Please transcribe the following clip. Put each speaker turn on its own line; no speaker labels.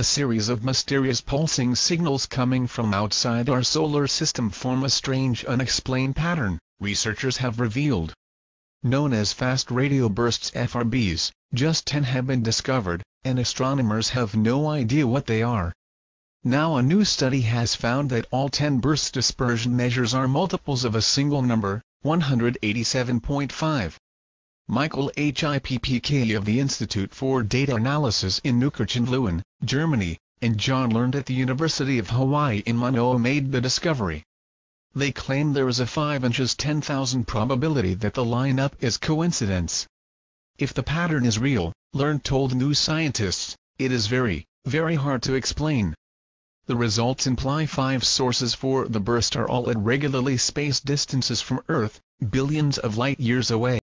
a series of mysterious pulsing signals coming from outside our solar system form a strange unexplained pattern, researchers have revealed. Known as fast radio bursts FRBs, just 10 have been discovered, and astronomers have no idea what they are. Now a new study has found that all 10 burst dispersion measures are multiples of a single number, 187.5. Michael Hippke of the Institute for Data Analysis in Neukirchen-Vluyn, Germany, and John Learned at the University of Hawaii in Manoa made the discovery. They claim there is a 5 inches 10,000 probability that the lineup is coincidence. If the pattern is real, Learned told New Scientists, it is very, very hard to explain. The results imply five sources for the burst are all at regularly spaced distances from Earth, billions of light-years away.